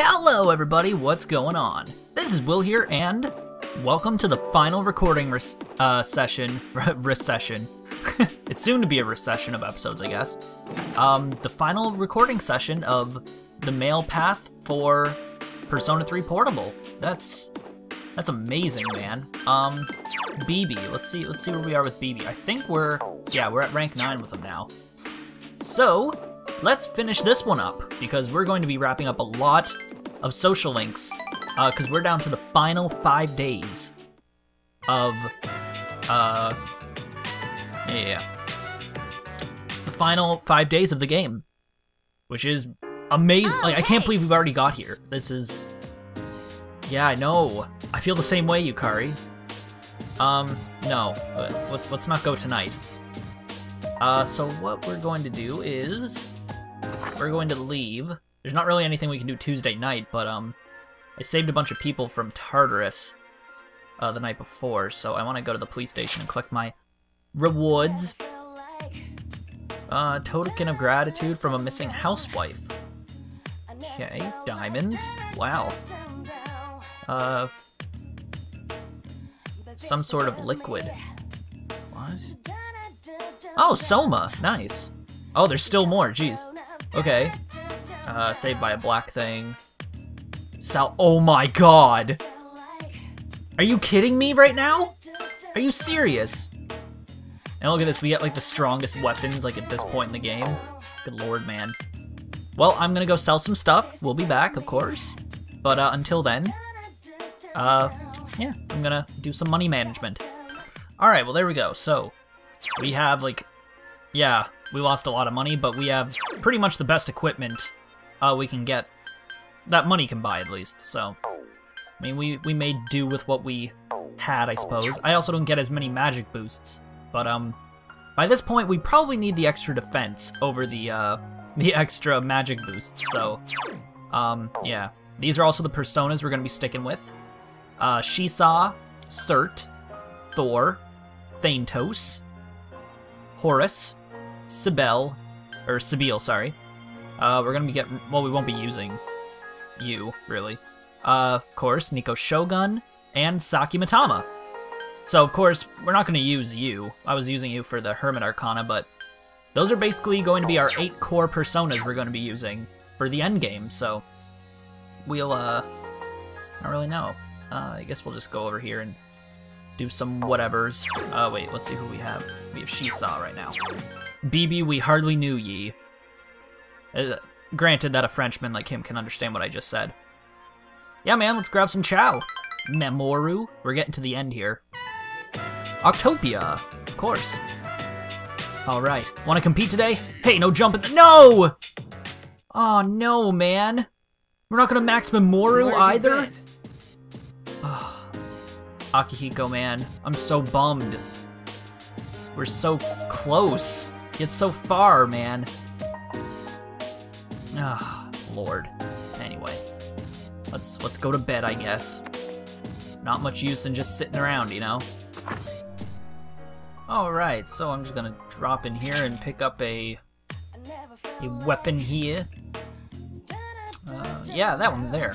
Hello, everybody. What's going on? This is Will here, and welcome to the final recording res- uh, session. recession. it's soon to be a recession of episodes, I guess. Um, the final recording session of the mail path for Persona 3 Portable. That's that's amazing, man. Um, BB. Let's see. Let's see where we are with BB. I think we're yeah, we're at rank nine with him now. So let's finish this one up because we're going to be wrapping up a lot of social links because uh, we're down to the final five days of uh yeah, the final five days of the game which is amazing like i can't believe we've already got here. This is yeah i know. I feel the same way yukari. Um no let's let's not go tonight. Uh so what we're going to do is we're going to leave. There's not really anything we can do Tuesday night, but um, I saved a bunch of people from Tartarus uh, the night before, so I want to go to the police station and collect my rewards. Uh, token of gratitude from a missing housewife. Okay, diamonds. Wow. Uh, some sort of liquid. What? Oh, Soma. Nice. Oh, there's still more. Jeez. Okay. Uh, saved by a black thing. Sal- Oh my god! Are you kidding me right now? Are you serious? And look at this, we get like the strongest weapons like at this point in the game. Good lord, man. Well, I'm gonna go sell some stuff. We'll be back, of course. But uh, until then, uh, yeah, I'm gonna do some money management. Alright, well there we go. So, we have like, yeah, we lost a lot of money, but we have pretty much the best equipment uh, we can get. That money can buy, at least, so... I mean, we, we made do with what we had, I suppose. I also don't get as many magic boosts, but, um... By this point, we probably need the extra defense over the, uh, the extra magic boosts, so... Um, yeah. These are also the personas we're gonna be sticking with. Uh, Shisa, Surt, Thor, Thantos, Horus, Sibel, or Sibyl, sorry. Uh, we're gonna be getting, well, we won't be using you, really. Uh, of course, Nico Shogun, and Saki Mitama. So, of course, we're not gonna use you. I was using you for the Hermit Arcana, but those are basically going to be our eight core personas we're gonna be using for the end game, so we'll, uh, I don't really know. Uh, I guess we'll just go over here and do some whatevers. Uh, wait, let's see who we have. We have Shisa right now. BB, we hardly knew ye. Uh, granted that a Frenchman like him can understand what I just said. Yeah, man, let's grab some chow. Mamoru. We're getting to the end here. Octopia, of course. All right, want to compete today? Hey, no jumping. No! Oh, no, man. We're not going to max Mamoru either? Oh, Akihiko, man. I'm so bummed. We're so close. Yet so far, man. Ah, Lord. Anyway. Let's let's go to bed, I guess. Not much use in just sitting around, you know? Alright, so I'm just gonna drop in here and pick up a, a weapon here. Uh, yeah, that one there.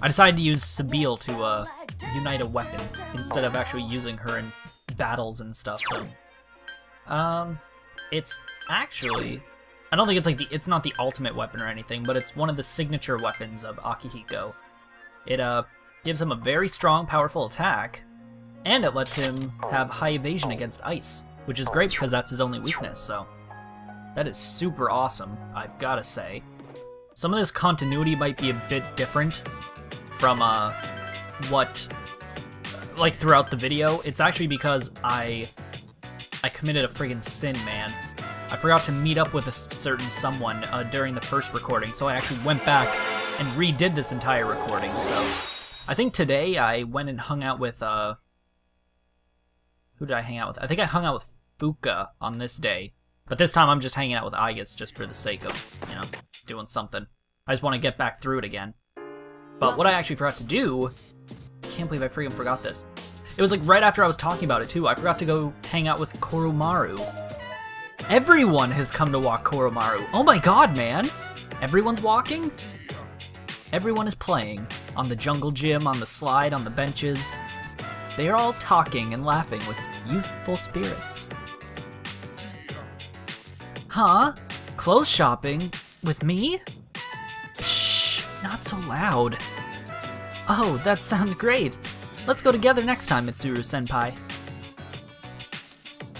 I decided to use Sibyl to uh, unite a weapon instead of actually using her in battles and stuff, so... Um, it's actually, I don't think it's like the, it's not the ultimate weapon or anything, but it's one of the signature weapons of Akihiko. It uh gives him a very strong, powerful attack, and it lets him have high evasion against ice, which is great because that's his only weakness, so that is super awesome, I've gotta say. Some of this continuity might be a bit different from uh, what, like throughout the video. It's actually because I I committed a friggin' sin, man. I forgot to meet up with a certain someone uh, during the first recording, so I actually went back and redid this entire recording, so... I think today I went and hung out with, uh... Who did I hang out with? I think I hung out with Fuka on this day. But this time I'm just hanging out with Aigis just for the sake of, you know, doing something. I just want to get back through it again. But what I actually forgot to do... I can't believe I freaking forgot this. It was like right after I was talking about it too. I forgot to go hang out with Koromaru. Everyone has come to walk Koromaru. Oh my god, man! Everyone's walking? Everyone is playing on the jungle gym, on the slide, on the benches. They are all talking and laughing with youthful spirits. Huh? Clothes shopping? With me? Shh, not so loud. Oh, that sounds great. Let's go together next time, Mitsuru Senpai.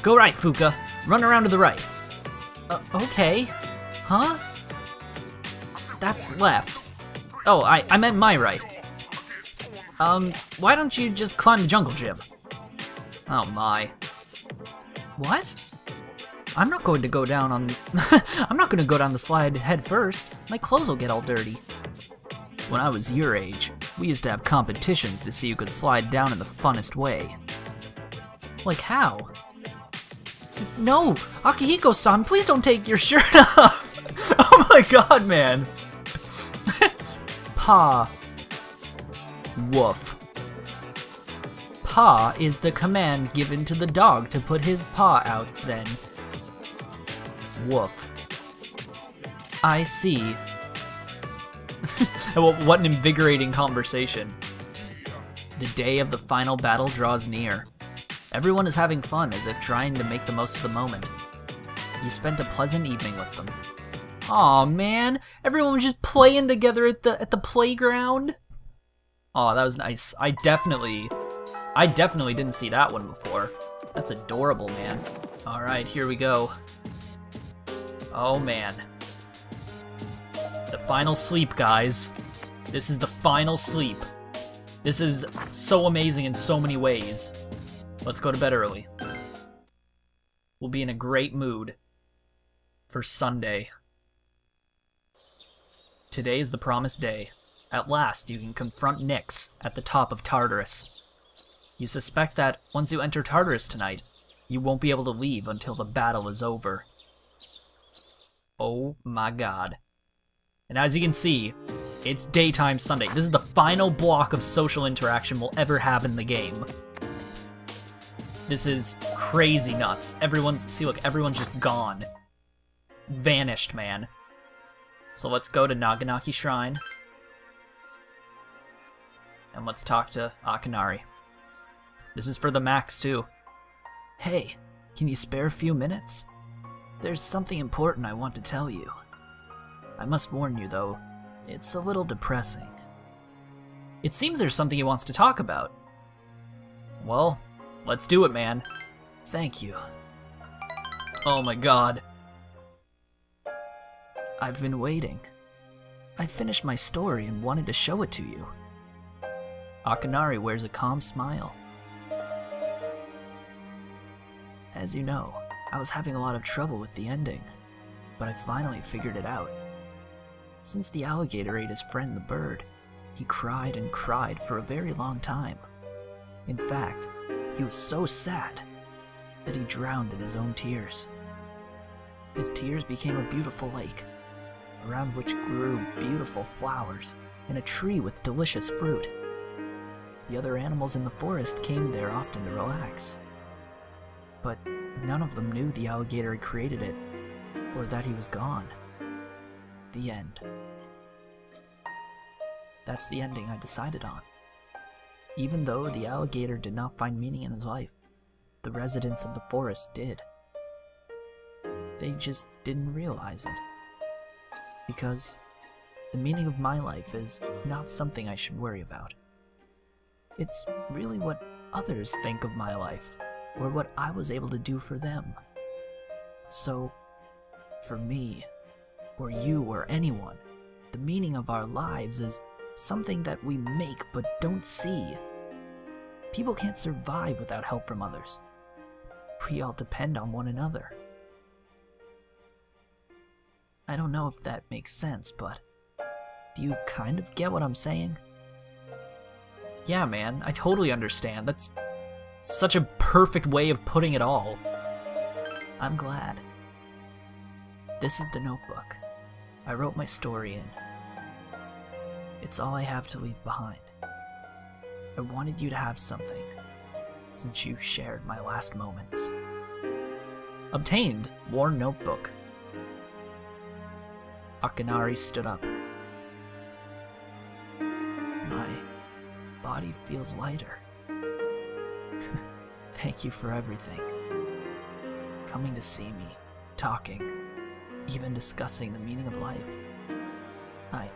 Go right, Fuka. Run around to the right. Uh, okay. Huh? That's left. Oh, I, I meant my right. Um, why don't you just climb the jungle gym? Oh my. What? I'm not going to go down on... I'm not going to go down the slide head first. My clothes will get all dirty. When I was your age, we used to have competitions to see who could slide down in the funnest way. Like how? No! Akihiko-san, please don't take your shirt off! oh my god, man! Pa. Woof. Pa is the command given to the dog to put his paw out then. Woof. I see. what an invigorating conversation. The day of the final battle draws near. Everyone is having fun as if trying to make the most of the moment. You spent a pleasant evening with them. Aw, man, everyone was just playing together at the at the playground. Oh, that was nice. I definitely, I definitely didn't see that one before. That's adorable, man. All right, here we go. Oh man. The final sleep, guys. This is the final sleep. This is so amazing in so many ways. Let's go to bed early. We'll be in a great mood for Sunday. Today is the promised day. At last, you can confront Nyx at the top of Tartarus. You suspect that once you enter Tartarus tonight, you won't be able to leave until the battle is over. Oh my god. And as you can see, it's daytime Sunday. This is the final block of social interaction we'll ever have in the game. This is crazy nuts. Everyone's, see look, everyone's just gone. Vanished, man. So let's go to Naganaki Shrine. And let's talk to Akinari. This is for the max, too. Hey, can you spare a few minutes? There's something important I want to tell you. I must warn you, though, it's a little depressing. It seems there's something he wants to talk about. Well, let's do it, man. Thank you. Oh my god. I've been waiting. I finished my story and wanted to show it to you. Akinari wears a calm smile. As you know, I was having a lot of trouble with the ending, but I finally figured it out. Since the alligator ate his friend the bird, he cried and cried for a very long time. In fact, he was so sad that he drowned in his own tears. His tears became a beautiful lake, around which grew beautiful flowers and a tree with delicious fruit. The other animals in the forest came there often to relax. But none of them knew the alligator had created it, or that he was gone. The end. That's the ending I decided on. Even though the alligator did not find meaning in his life, the residents of the forest did. They just didn't realize it because the meaning of my life is not something I should worry about. It's really what others think of my life, or what I was able to do for them. So, for me, or you, or anyone, the meaning of our lives is something that we make but don't see. People can't survive without help from others. We all depend on one another. I don't know if that makes sense, but do you kind of get what I'm saying? Yeah, man, I totally understand. That's such a perfect way of putting it all. I'm glad. This is the notebook. I wrote my story in. It's all I have to leave behind. I wanted you to have something, since you shared my last moments. Obtained, worn notebook. Akinari stood up. My body feels lighter. Thank you for everything. Coming to see me, talking, even discussing the meaning of life. I.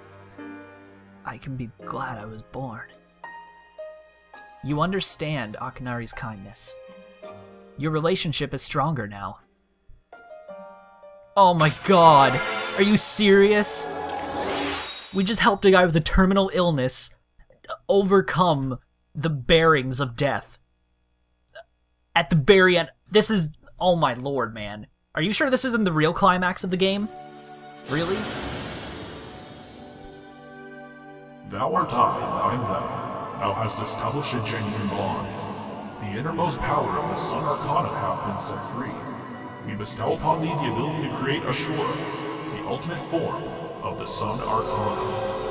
I can be glad I was born. You understand Akinari's kindness. Your relationship is stronger now. Oh my god! Are you serious? We just helped a guy with a terminal illness overcome the bearings of death. At the very end, this is. Oh my lord, man. Are you sure this isn't the real climax of the game? Really? Thou art I, I am thou. Thou hast established a genuine bond. The innermost power of the Sun Arcana hath been set free. We bestow upon thee the ability to create Ashura, the ultimate form of the Sun Arcana.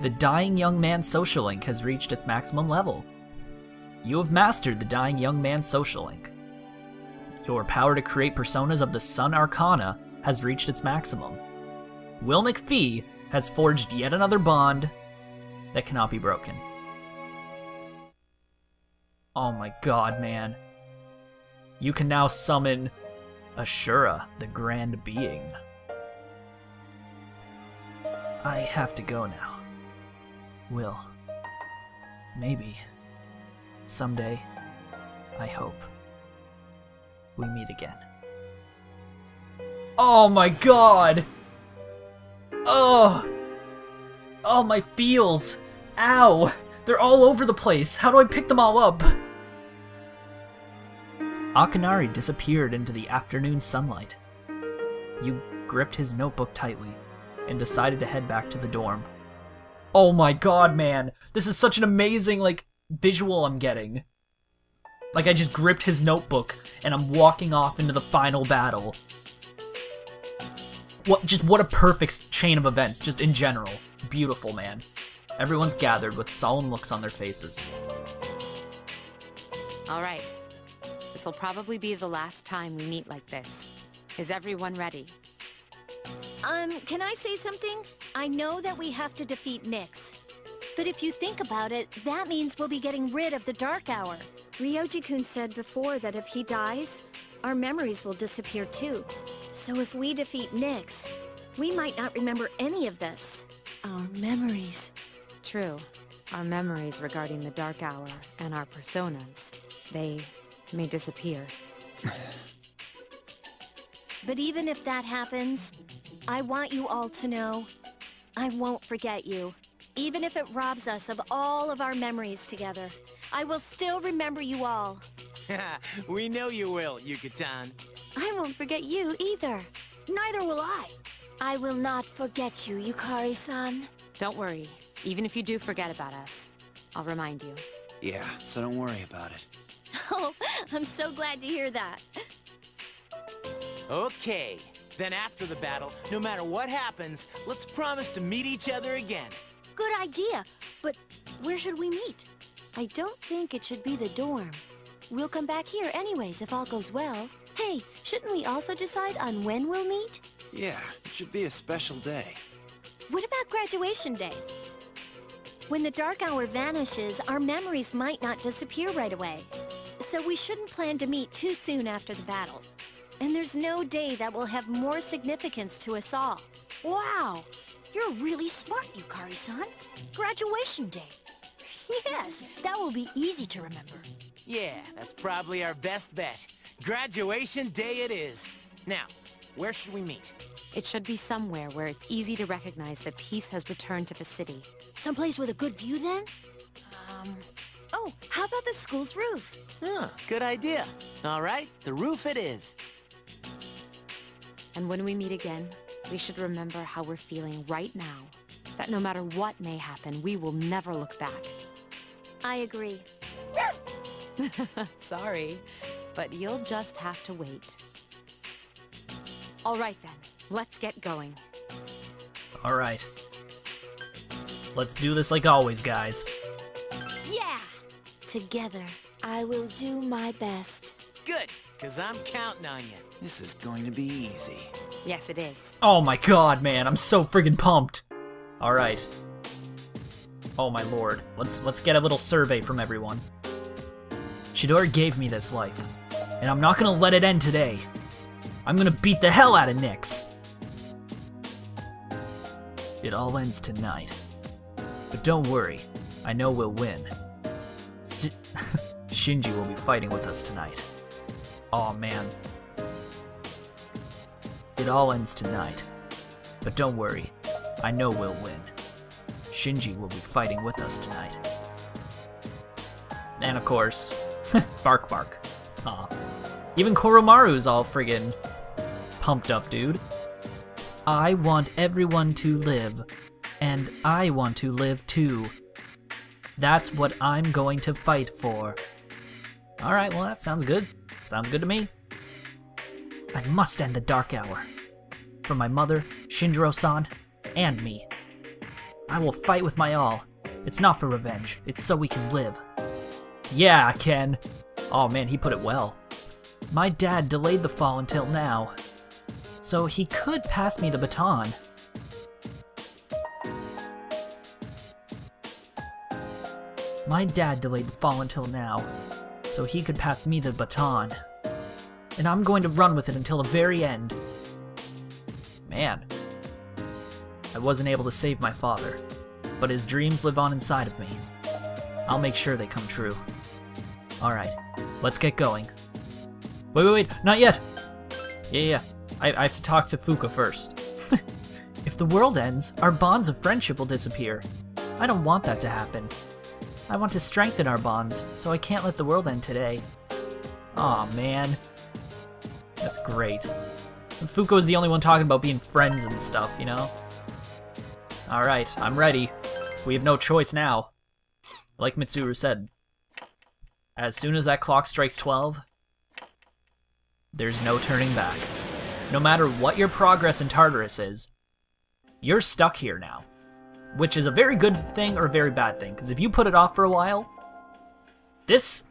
The Dying Young man's Social Link has reached its maximum level. You have mastered the Dying Young Man's Social Link. Your power to create personas of the Sun Arcana has reached its maximum. Will McPhee has forged yet another bond that cannot be broken. Oh my god, man. You can now summon Ashura, the Grand Being. I have to go now. Will. Maybe. Someday. I hope. We meet again. Oh my god! Oh! Oh, my feels! Ow! They're all over the place! How do I pick them all up? Akinari disappeared into the afternoon sunlight. You gripped his notebook tightly and decided to head back to the dorm. Oh my god, man! This is such an amazing, like, visual I'm getting. Like, I just gripped his notebook and I'm walking off into the final battle. What, just what a perfect chain of events, just in general. Beautiful, man. Everyone's gathered with solemn looks on their faces. All right. This'll probably be the last time we meet like this. Is everyone ready? Um, can I say something? I know that we have to defeat Nyx. But if you think about it, that means we'll be getting rid of the Dark Hour. Ryoji-kun said before that if he dies, our memories will disappear too. So if we defeat Nyx, we might not remember any of this. Our memories. True. Our memories regarding the Dark Hour and our personas, they may disappear. But even if that happens, I want you all to know, I won't forget you. Even if it robs us of all of our memories together, I will still remember you all. we know you will, Yuka-tan. I won't forget you either. Neither will I. I will not forget you, Yukari-san. Don't worry. Even if you do forget about us, I'll remind you. Yeah, so don't worry about it. Oh, I'm so glad to hear that. Okay, then after the battle, no matter what happens, let's promise to meet each other again. Good idea, but where should we meet? I don't think it should be the dorm. We'll come back here anyways if all goes well. Hey, shouldn't we also decide on when we'll meet? Yeah, it should be a special day. What about graduation day? When the dark hour vanishes, our memories might not disappear right away. So we shouldn't plan to meet too soon after the battle. And there's no day that will have more significance to us all. Wow, you're really smart, Yukari-san. Graduation day. Yes, that will be easy to remember. Yeah, that's probably our best bet. Graduation day it is. Now, where should we meet? It should be somewhere where it's easy to recognize that peace has returned to the city. Someplace with a good view then? Um, oh, how about the school's roof? Huh, good idea. All right, the roof it is. And when we meet again, we should remember how we're feeling right now. That no matter what may happen, we will never look back. I agree. Sorry, but you'll just have to wait. All right then, let's get going. Alright. Let's do this like always, guys. Yeah! Together, I will do my best. Good, because I'm counting on you. This is going to be easy. Yes, it is. Oh my god, man, I'm so friggin' pumped. Alright. Oh my lord. Let's let's get a little survey from everyone. Chidori gave me this life, and I'm not gonna let it end today. I'm gonna beat the hell out of Nyx. It all ends tonight. But don't worry, I know we'll win. Si Shinji will be fighting with us tonight. oh, man. It all ends tonight. But don't worry, I know we'll win. Shinji will be fighting with us tonight. And of course, bark bark. Aw. Even Koromaru's all friggin' pumped up, dude. I want everyone to live, and I want to live too. That's what I'm going to fight for. Alright, well, that sounds good. Sounds good to me. I must end the Dark Hour. My mother, Shinjiro san, and me. I will fight with my all. It's not for revenge, it's so we can live. Yeah, Ken. Oh man, he put it well. My dad delayed the fall until now, so he could pass me the baton. My dad delayed the fall until now, so he could pass me the baton. And I'm going to run with it until the very end. Man. I wasn't able to save my father, but his dreams live on inside of me. I'll make sure they come true. Alright, let's get going. Wait, wait, wait, not yet! Yeah, yeah, I, I have to talk to Fuka first. if the world ends, our bonds of friendship will disappear. I don't want that to happen. I want to strengthen our bonds, so I can't let the world end today. Aw, man. That's great. Is the only one talking about being friends and stuff, you know? Alright, I'm ready. We have no choice now. Like Mitsuru said, as soon as that clock strikes 12, there's no turning back. No matter what your progress in Tartarus is, you're stuck here now. Which is a very good thing or a very bad thing, because if you put it off for a while, this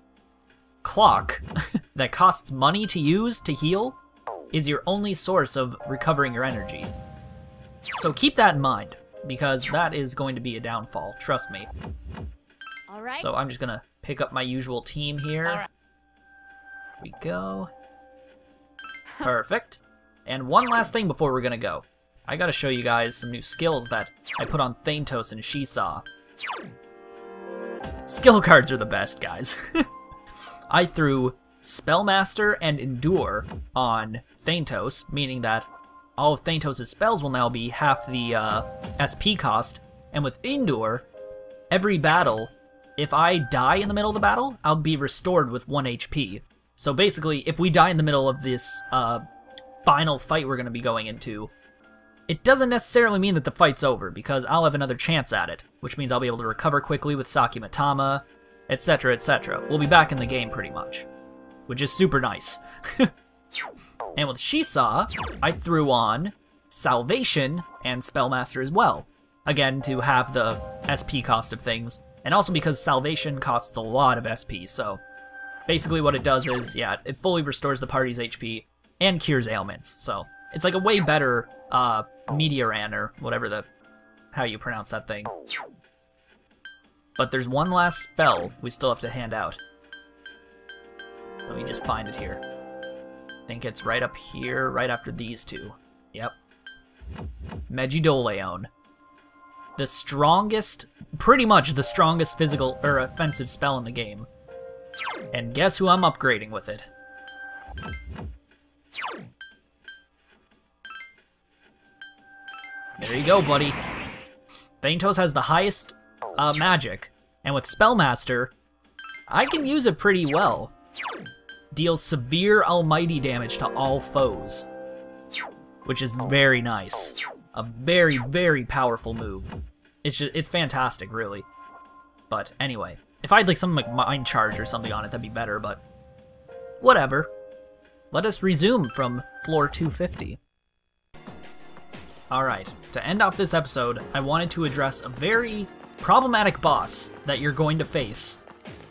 clock that costs money to use to heal is your only source of recovering your energy. So keep that in mind, because that is going to be a downfall, trust me. All right. So I'm just gonna pick up my usual team here. All right. we go. Perfect. And one last thing before we're gonna go. I gotta show you guys some new skills that I put on Thantos and Shisa. Skill cards are the best, guys. I threw Spellmaster and Endure on Thantos, meaning that all of Thantos' spells will now be half the uh, SP cost, and with Endure, every battle, if I die in the middle of the battle, I'll be restored with 1 HP. So basically, if we die in the middle of this uh, final fight we're going to be going into, it doesn't necessarily mean that the fight's over, because I'll have another chance at it, which means I'll be able to recover quickly with Saki Mitama, etc., etc. We'll be back in the game pretty much, which is super nice. and with Shisa, I threw on Salvation and Spellmaster as well. Again, to have the SP cost of things, and also because Salvation costs a lot of SP, so basically what it does is, yeah, it fully restores the party's HP and cures ailments, so it's like a way better uh, Meteoran or whatever the, how you pronounce that thing. But there's one last spell we still have to hand out. Let me just find it here. Think it's right up here, right after these two. Yep. Megidolaon. The strongest, pretty much the strongest physical or offensive spell in the game. And guess who I'm upgrading with it? There you go, buddy. Thantos has the highest uh, magic, and with Spellmaster, I can use it pretty well. Deals severe almighty damage to all foes, which is very nice. A very, very powerful move. It's just, it's fantastic, really. But anyway, if I had like something like Mind Charge or something on it, that'd be better, but whatever. Let us resume from floor 250. Alright, to end off this episode, I wanted to address a very problematic boss that you're going to face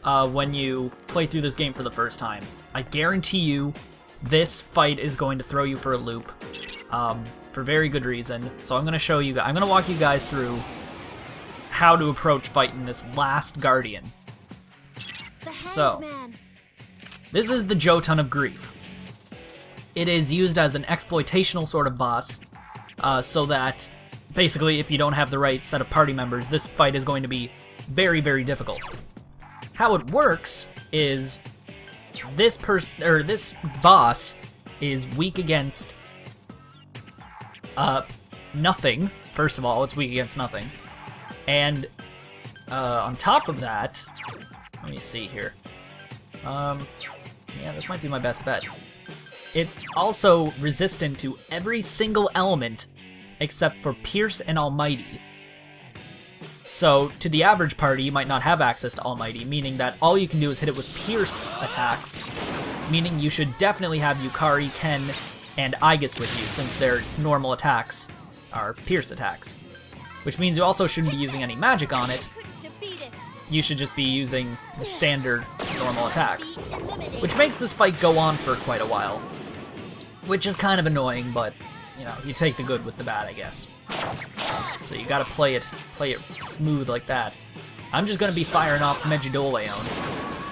uh, when you play through this game for the first time. I guarantee you, this fight is going to throw you for a loop, um, for very good reason. So I'm going to show you, I'm going to walk you guys through how to approach fighting this last Guardian. So. This is the Jotun of Grief. It is used as an exploitational sort of boss, uh, so that basically, if you don't have the right set of party members, this fight is going to be very, very difficult. How it works is this person or this boss is weak against uh nothing. First of all, it's weak against nothing, and uh, on top of that, let me see here. Um, yeah, this might be my best bet. It's also resistant to every single element except for Pierce and Almighty. So, to the average party, you might not have access to Almighty, meaning that all you can do is hit it with Pierce attacks, meaning you should definitely have Yukari, Ken, and Aigis with you, since their normal attacks are Pierce attacks. Which means you also shouldn't be using any magic on it. you should just be using the standard normal attacks. Which makes this fight go on for quite a while. Which is kind of annoying, but you know, you take the good with the bad, I guess. So you gotta play it play it smooth like that. I'm just gonna be firing off Megidolaon,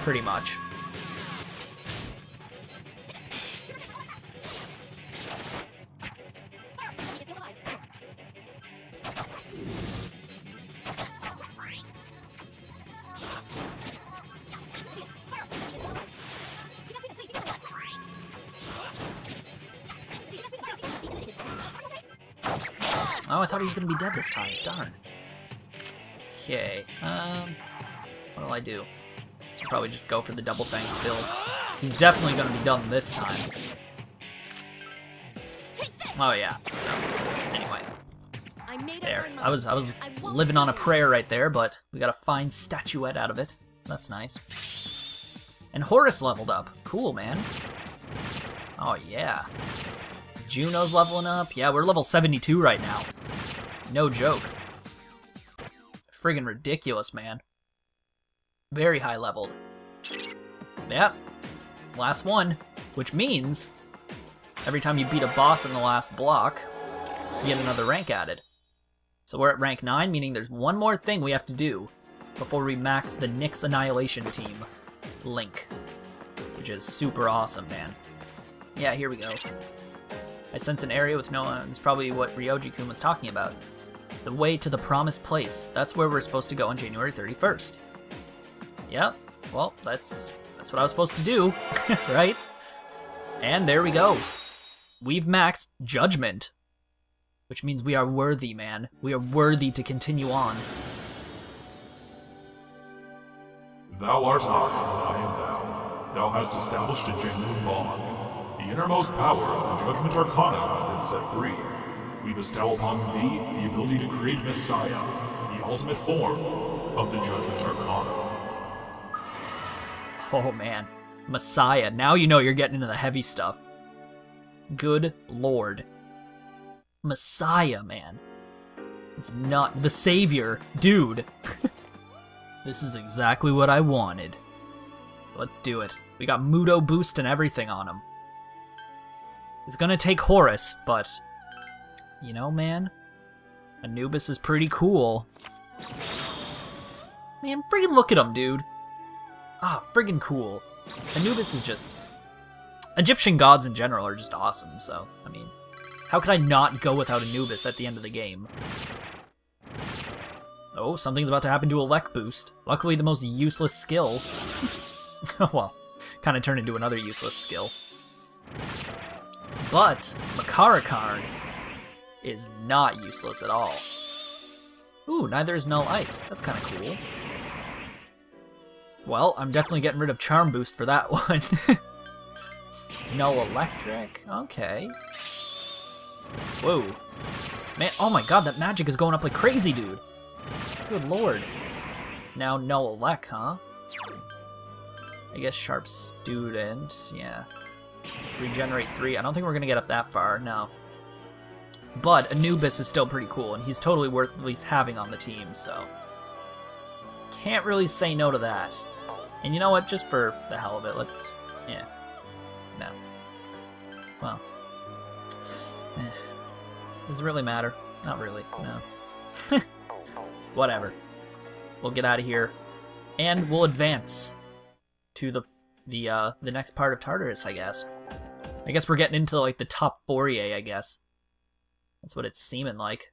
pretty much. Oh, I thought he was gonna be dead this time. Darn. Okay, um, what will I do? Probably just go for the double fang still. He's definitely gonna be done this time. Oh yeah, so, anyway. I There. I was I was mind. I won't living on a prayer right there, but we got a fine statuette out of it. That's nice. And Horus leveled up. Cool, man. Oh yeah. Juno's leveling up. Yeah, we're level 72 right now. No joke. Friggin' ridiculous, man. Very high leveled. Yep. Last one, which means every time you beat a boss in the last block, you get another rank added. So we're at rank 9, meaning there's one more thing we have to do before we max the Nyx Annihilation team, Link. Which is super awesome, man. Yeah, here we go. I sense an area with no one. It's probably what Ryoji-kun was talking about. The way to the promised place. That's where we're supposed to go on January 31st. Yep. Well, that's that's what I was supposed to do, right? And there we go. We've maxed Judgment. Which means we are worthy, man. We are worthy to continue on. Thou art I, I am thou. Thou hast established a genuine bond. The innermost power of the Judgment Arcana has been set free. We bestow upon thee the ability to create Messiah, the ultimate form of the Judgment Arcana. Oh man. Messiah. Now you know you're getting into the heavy stuff. Good lord. Messiah, man. It's not the savior. Dude. this is exactly what I wanted. Let's do it. We got Mudo boost and everything on him. It's gonna take Horus, but you know, man, Anubis is pretty cool. Man, freaking look at him, dude. Ah, friggin' cool. Anubis is just. Egyptian gods in general are just awesome, so, I mean, how could I not go without Anubis at the end of the game? Oh, something's about to happen to a Lek boost. Luckily, the most useless skill. well, kind of turned into another useless skill. But, Makarakarn is not useless at all. Ooh, neither is Null Ice. That's kind of cool. Well, I'm definitely getting rid of Charm Boost for that one. Null Electric? Okay. Whoa. Man, oh my god, that magic is going up like crazy, dude. Good lord. Now Null Elec, huh? I guess Sharp Student, yeah. Regenerate 3. I don't think we're gonna get up that far, no. But Anubis is still pretty cool, and he's totally worth at least having on the team, so. Can't really say no to that. And you know what? Just for the hell of it, let's. Yeah. No. Well. Eh. Does it really matter? Not really, no. Whatever. we'll get out of here, and we'll advance to the the uh, the next part of Tartarus, I guess. I guess we're getting into like the top Fourier, I guess. That's what it's seeming like.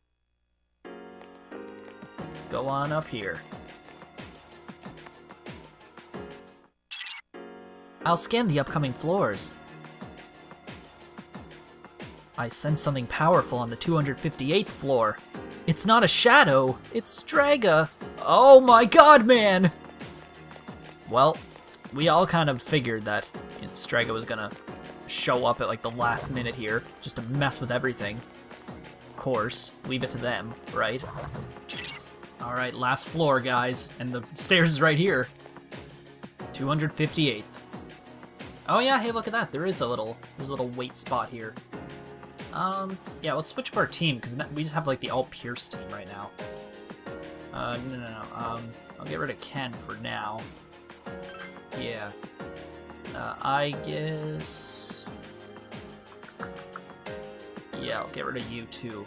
Let's go on up here. I'll scan the upcoming floors. I sense something powerful on the 258th floor. It's not a shadow, it's Strega. Oh my god, man! Well, we all kind of figured that Strega was gonna show up at like the last minute here, just to mess with everything. Course, leave it to them, right? Alright, last floor, guys, and the stairs is right here. 258th. Oh yeah, hey, look at that. There is a little, there's a little wait spot here. Um, yeah, let's switch up our team, because we just have, like, the all-Pierce team right now. Uh, no, no, no, um, I'll get rid of Ken for now. Yeah. Uh, I guess... Yeah, I'll get rid of you, too.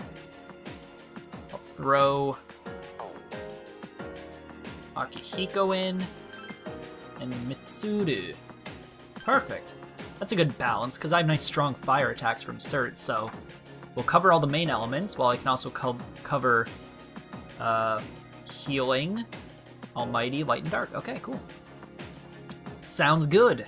I'll throw... Akihiko in, and Mitsuru. Perfect. That's a good balance, because I have nice strong fire attacks from Surt, so we'll cover all the main elements, while I can also co cover uh, healing, almighty, light, and dark. Okay, cool. Sounds good.